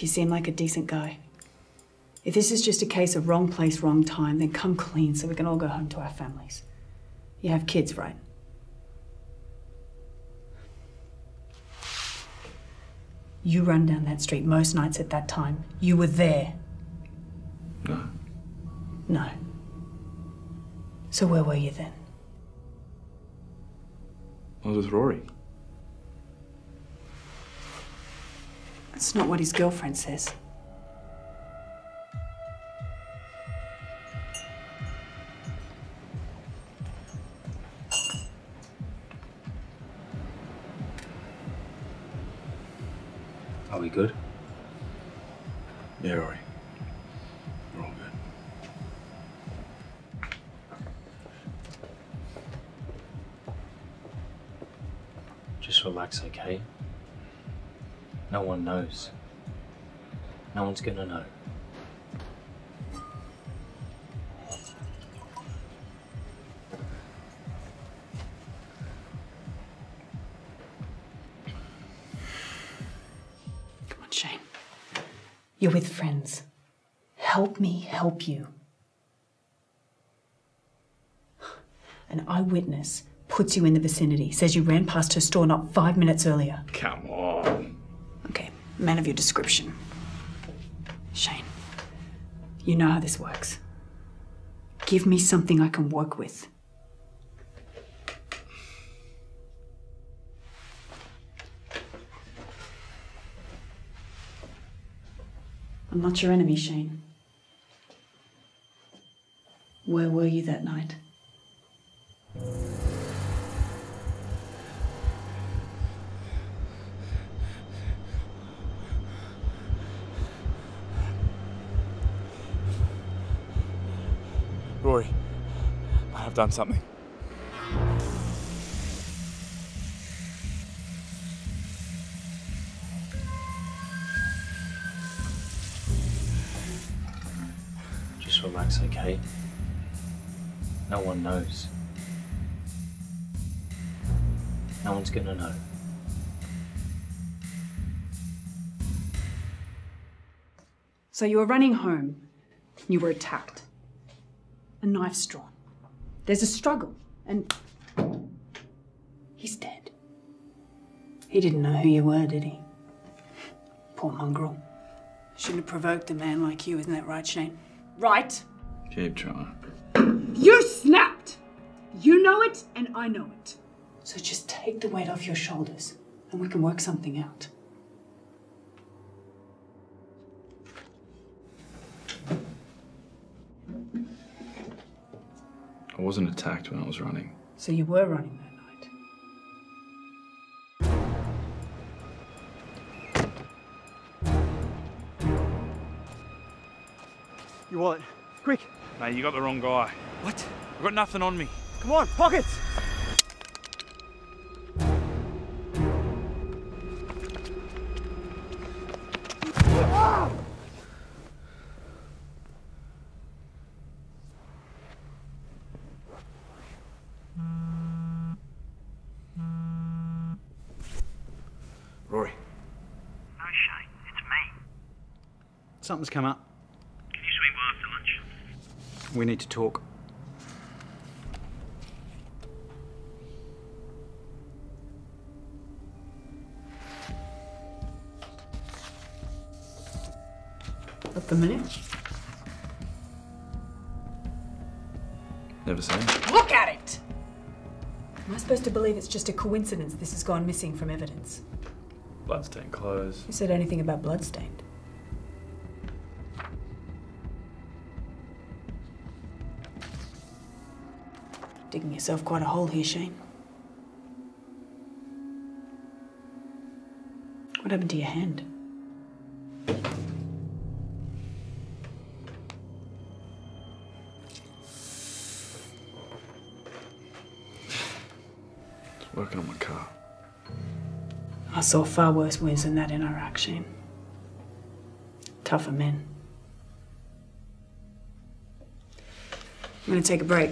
You seem like a decent guy. If this is just a case of wrong place, wrong time, then come clean so we can all go home to our families. You have kids, right? You run down that street most nights at that time. You were there. No. No. So where were you then? I was with Rory. That's not what his girlfriend says. Are we good? Yeah, Rory. We're all good. Just relax, okay? No one knows. No one's gonna know. Come on, Shane. You're with friends. Help me help you. An eyewitness puts you in the vicinity, says you ran past her store not five minutes earlier. Come on. Man of your description. Shane, you know how this works. Give me something I can work with. I'm not your enemy, Shane. Where were you that night? Rory, I have done something. Just relax, okay? No one knows. No one's gonna know. So you were running home. You were attacked. A knife's drawn. There's a struggle, and he's dead. He didn't know who you were, did he? Poor mongrel. Shouldn't have provoked a man like you, isn't that right, Shane? Right? Keep trying. You snapped! You know it, and I know it. So just take the weight off your shoulders, and we can work something out. I wasn't attacked when I was running. So you were running that night. Your wallet. Quick. Mate, you got the wrong guy. What? I've got nothing on me. Come on, pockets! Something's come up. Can you swing by after lunch? We need to talk. Look familiar? Never seen. Look at it! Am I supposed to believe it's just a coincidence this has gone missing from evidence? Bloodstained clothes. Who said anything about bloodstained? Digging yourself quite a hole here, Shane. What happened to your hand? Just working on my car. I saw far worse wounds than that in Iraq, Shane. Tougher men. I'm gonna take a break.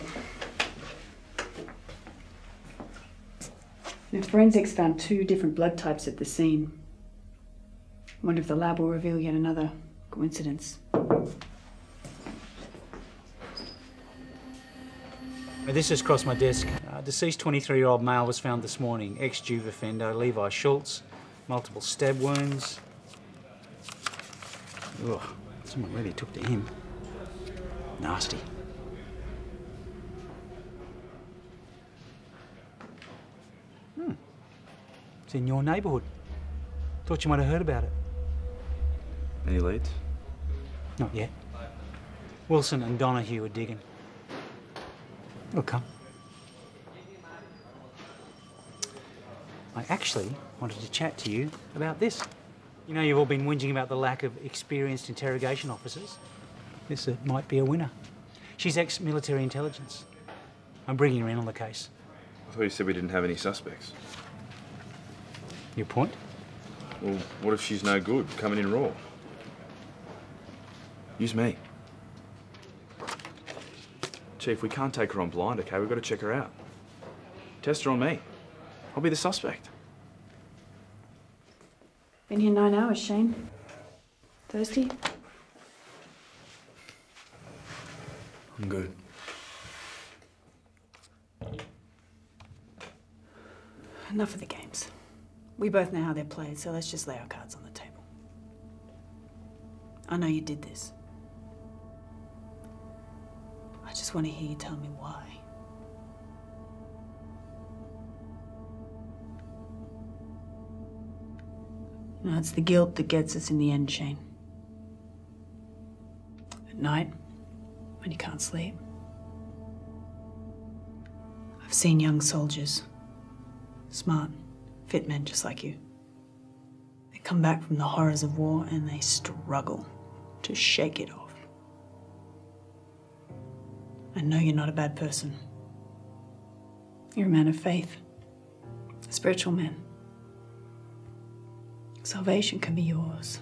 Now, forensics found two different blood types at the scene. Wonder if the lab will reveal yet another coincidence. This has crossed my desk. Uh, deceased 23 year old male was found this morning. Ex Juve offender Levi Schultz. Multiple stab wounds. Ugh, someone really took to him. Nasty. It's in your neighbourhood. Thought you might have heard about it. Any leads? Not yet. Wilson and Donahue are digging. It'll come. I actually wanted to chat to you about this. You know, you've all been whinging about the lack of experienced interrogation officers. This uh, might be a winner. She's ex military intelligence. I'm bringing her in on the case. I thought you said we didn't have any suspects. Your point? Well, what if she's no good, coming in raw? Use me. Chief, we can't take her on blind, okay? We've got to check her out. Test her on me. I'll be the suspect. Been here nine hours, Shane. Thirsty? I'm good. Enough of the games. We both know how they're played, so let's just lay our cards on the table. I know you did this. I just want to hear you tell me why. Know, it's the guilt that gets us in the end, Shane. At night, when you can't sleep. I've seen young soldiers Smart, fit men just like you. They come back from the horrors of war and they struggle to shake it off. I know you're not a bad person. You're a man of faith, a spiritual man. Salvation can be yours.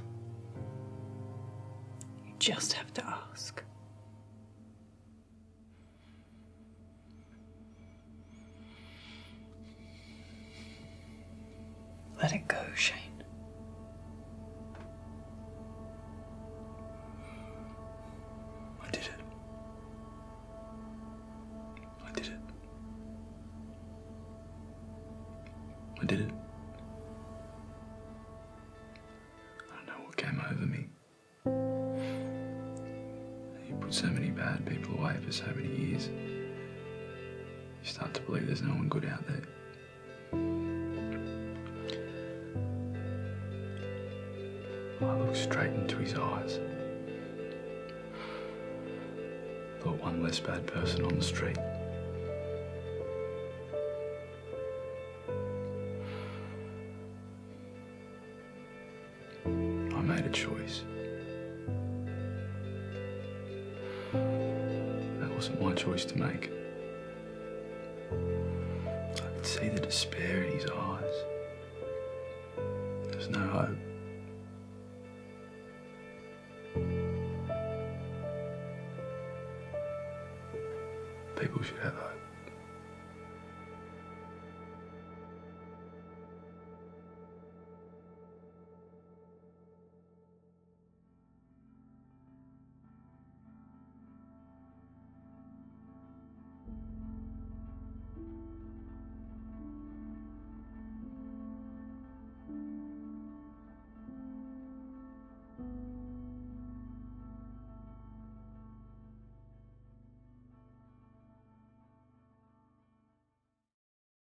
You just have to ask. Let it go, Shane. I did it. I did it. I did it. I don't know what came over me. You put so many bad people away for so many years. You start to believe there's no one good out there. I looked straight into his eyes. Thought one less bad person on the street. I made a choice. That wasn't my choice to make. I could see the despair in his eyes. There's no hope. People should have.